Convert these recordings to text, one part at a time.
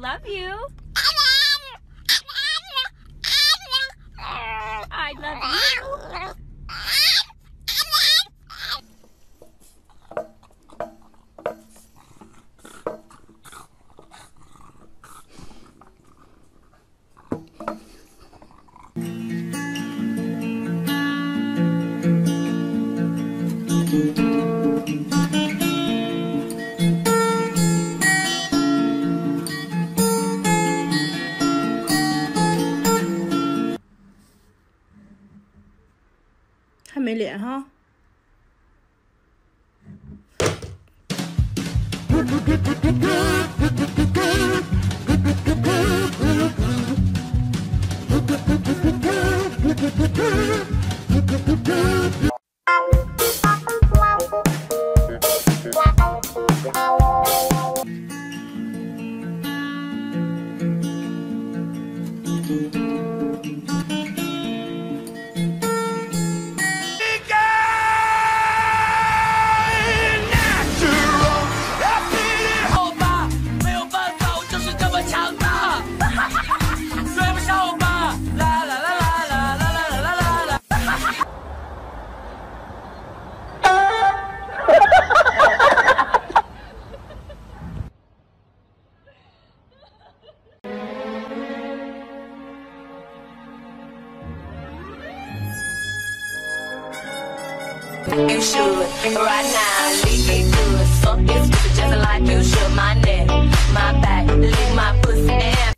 love you. I love you. Thank you. 脸哈。you should right now. Leave it good, fuck this bitch just like you should. My neck, my back, lick my pussy and.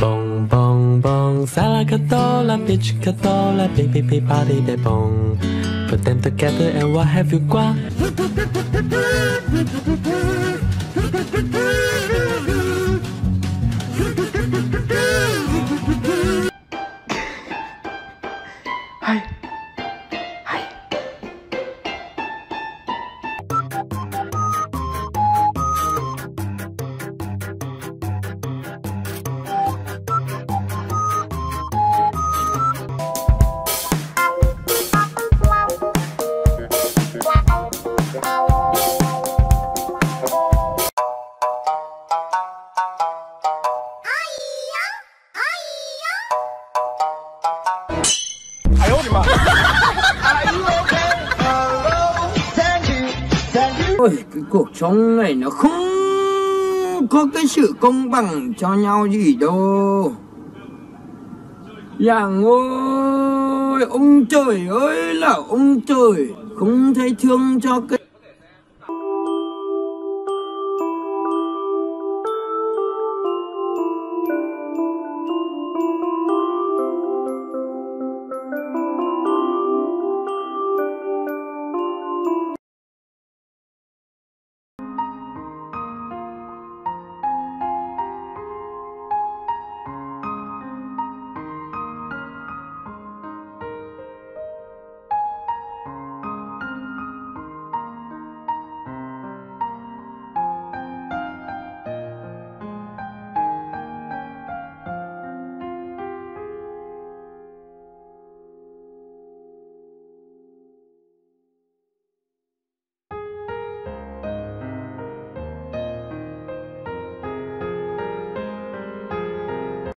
Bong, bong, bong, salakadola, bitch cadola, big, big, big party de bong. Put them together and what have you got? Ôi, cái cuộc sống này nó không có cái sự công bằng cho nhau gì đâu. Giàng dạ ơi, ông trời ơi là ông trời, không thấy thương cho cái...